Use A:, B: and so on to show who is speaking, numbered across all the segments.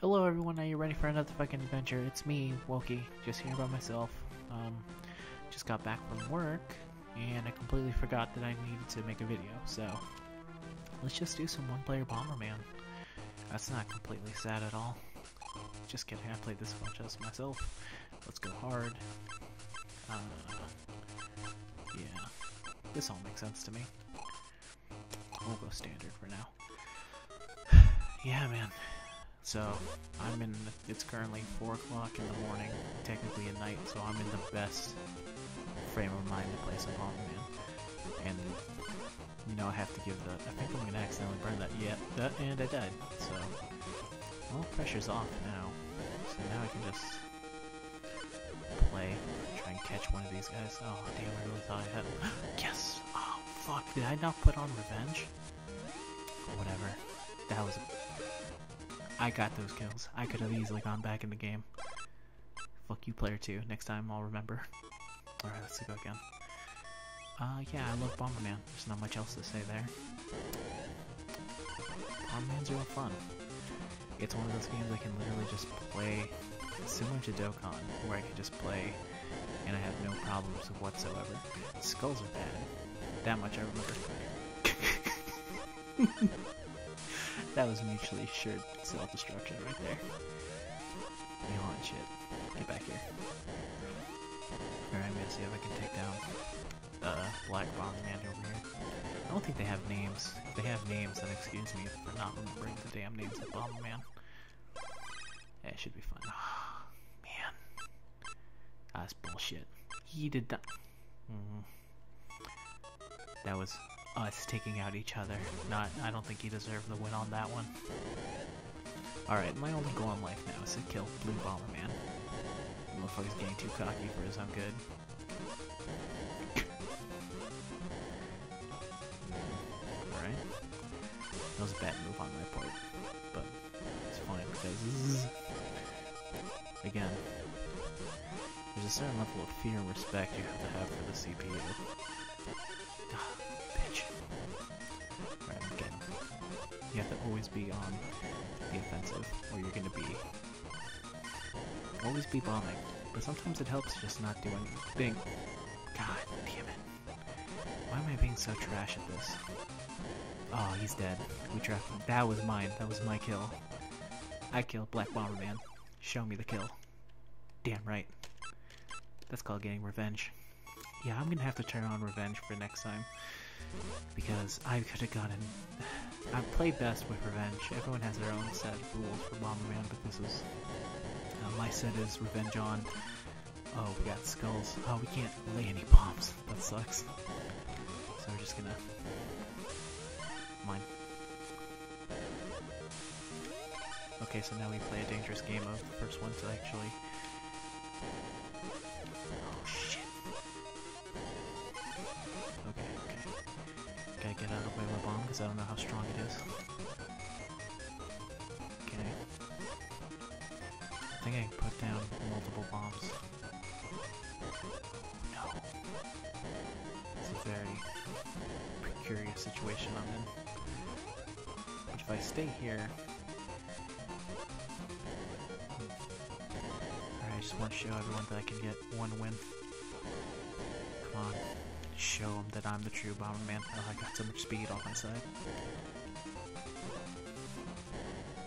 A: Hello everyone, are you ready for another fucking adventure? It's me, Wokey, just here by myself. Um, just got back from work, and I completely forgot that I needed to make a video, so let's just do some one-player Bomberman. That's not completely sad at all. Just kidding, I played this bunch of myself. Let's go hard. Uh, yeah, this all makes sense to me. We'll go standard for now. yeah, man. So, I'm in, it's currently 4 o'clock in the morning, technically at night, so I'm in the best frame of mind to play some Bomberman. And, you know, I have to give the, I think I'm gonna accidentally burn that, yeah, and I died, so, well, pressure's off now, so now I can just play, try and catch one of these guys. Oh, damn, I really thought I had, yes! Oh, fuck, did I not put on revenge? Whatever, that was I got those kills. I could have easily gone back in the game. Fuck you, player 2. Next time I'll remember. Alright, let's go again. Uh, yeah, I love Bomberman. There's not much else to say there. Bomberman's real fun. It's one of those games I can literally just play similar to Dokkan, where I can just play and I have no problems whatsoever. Skulls are bad. That much I remember. that was mutually assured self-destruction right there. You on shit. Get back here. Alright, I'm gonna see if I can take down uh, Black Bomberman over here. I don't think they have names. If they have names, then excuse me for not remembering the damn names of Bomberman. Yeah, it should be fun. Oh, man. That's bullshit. He did that. Mm. That was us taking out each other. Not, I don't think he deserved the win on that one. Alright, my only goal in life now is to kill Blue Bomberman. Motherfucker's getting too cocky for his own good. Alright. That was a bad move on my part, but it's fine because... Again, there's a certain level of fear and respect you have to have for the CPU. Be on the offensive, or you're gonna be... Always be bombing. But sometimes it helps just not doing thing. God damn it. Why am I being so trash at this? Oh, he's dead. We him. That was mine. That was my kill. I killed Black Bomberman. Show me the kill. Damn right. That's called getting revenge. Yeah, I'm gonna have to turn on revenge for next time. Because I could have gotten... I play best with revenge. Everyone has their own set of rules for Bomberman, but this is... Uh, my set is revenge on... Oh, we got skulls. Oh, we can't lay any bombs. That sucks. So we're just gonna... Mine. Okay, so now we play a dangerous game of the first one to actually because I don't know how strong it is. Okay. I think I can put down multiple bombs. No. It's a very precarious situation I'm in. But if I stay here, Alright, I just want to show everyone that I can get one win. Come on. Show them that I'm the true Bomberman. Oh, I got so much speed on my side.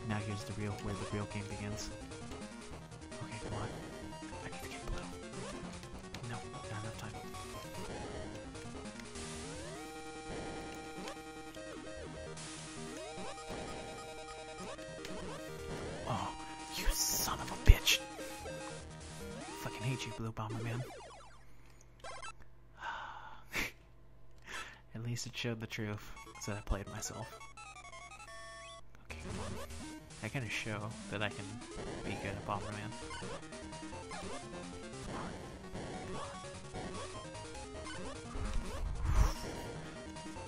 A: Now here's the real, where the real game begins. Okay, come on. I need to get blue. No, not enough time. Oh, you son of a bitch! Fucking hate you, Blue Bomberman. Least it showed the truth, so I played myself. Okay. I gotta show that I can be good at Bomberman.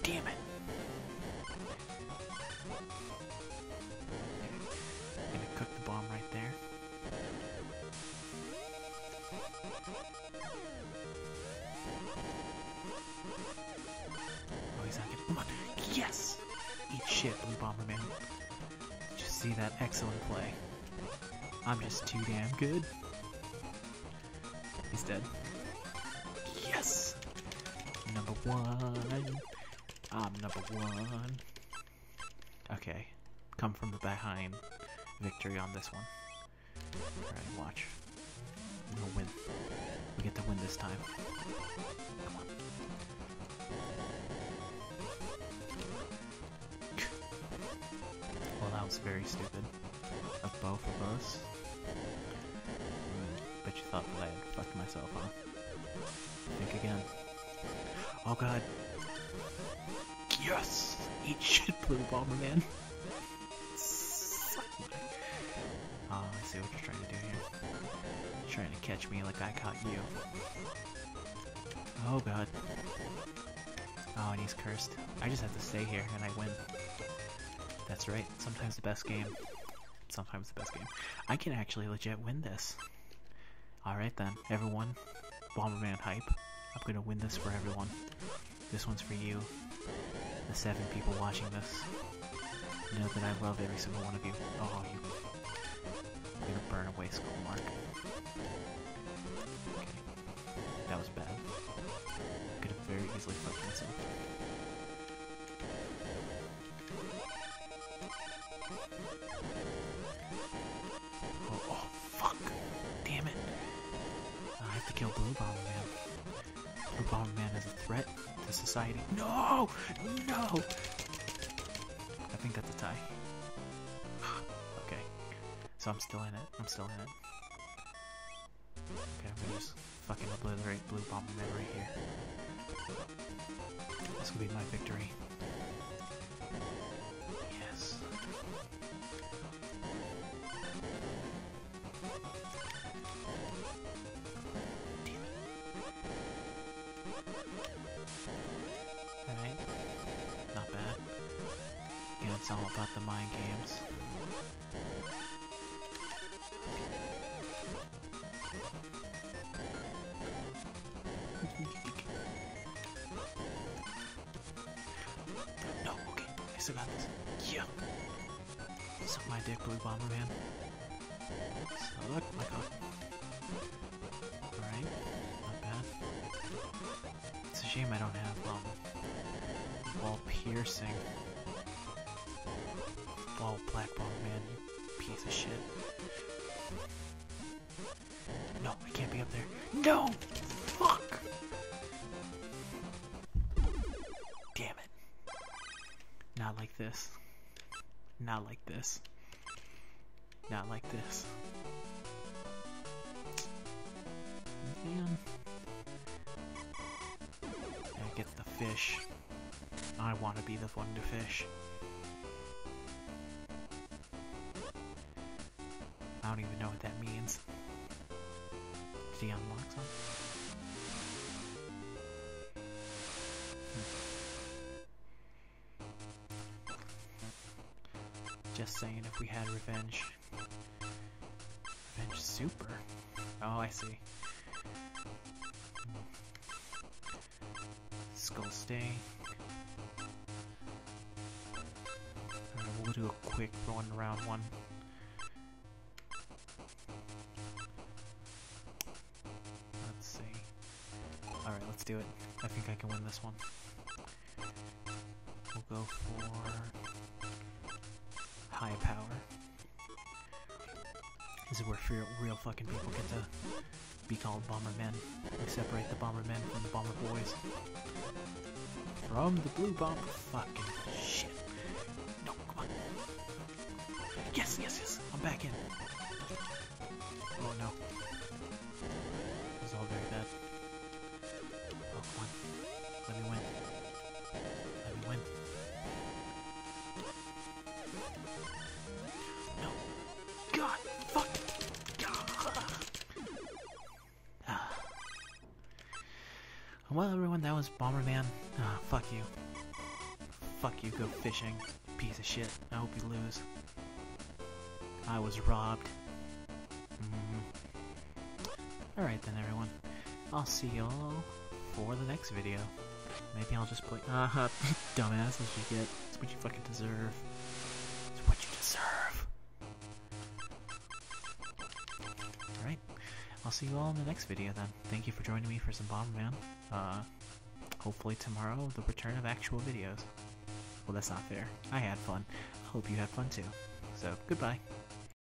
A: Damn it! Gonna cook the bomb right there. Oh, he's not getting. Come on. Yes! Eat shit, Blue Bomberman. Just see that excellent play. I'm just too damn good. He's dead. Yes! Number one. I'm number one. Okay. Come from behind. Victory on this one. Alright, watch. Gonna win. We get to win this time. Come on. Was very stupid. Of both of us. Mm, bet you thought that I had fucked myself, huh? Think again. Oh god. Yes! Eat shit, Blue Bomberman. Oh, I see what you're trying to do here. You're trying to catch me like I caught you. Oh god. Oh, and he's cursed. I just have to stay here and I win. That's right. Sometimes the best game. Sometimes the best game. I can actually legit win this. Alright then, everyone. Bomberman hype. I'm gonna win this for everyone. This one's for you. The seven people watching this. Know that I love every single one of you. Oh, you. I'm gonna burn away Skullmark. Okay. That was bad. Could have very easily fucked myself. Kill Blue Bomberman. Blue Bomberman is a threat to society. No! No! I think that's a tie. okay. So I'm still in it. I'm still in it. Okay, I'm gonna just fucking obliterate Blue Bomberman right here. This could be my victory. It's all about the mind games. no, okay. I still got this. Yeah. Suck my dick, Blue Bomberman. Suck my cock. Alright. Not bad. It's a shame I don't have, um, wall piercing. Wall black Bomberman, you piece of shit. No, I can't be up there. No! Fuck! Damn it. Not like this. Not like this. Not like this. Man. That gets the fish. I want to be the one to fish. Don't even know what that means. Did he unlock something? Hmm. Just saying, if we had revenge. Revenge super. Oh, I see. Skull stay. Alright, we'll do a quick one round one. Do it. I think I can win this one. We'll go for high power. This is where real, real fucking people get to be called Bombermen. We separate the Bombermen from the Bomber Boys. From the Blue Bomber. Fucking shit. No, come on. Yes, yes, yes. I'm back in. Well, everyone, that was Bomberman. Ah, fuck you. Fuck you, go fishing. Piece of shit. I hope you lose. I was robbed. Mm. Alright then, everyone. I'll see y'all for the next video. Maybe I'll just play. Uh huh. Dumbass, that's what you get. It's what you fucking deserve. It's what you deserve. I'll see you all in the next video then. Thank you for joining me for some Bomberman. Uh, hopefully tomorrow, the return of actual videos. Well, that's not fair. I had fun. Hope you had fun too. So, goodbye.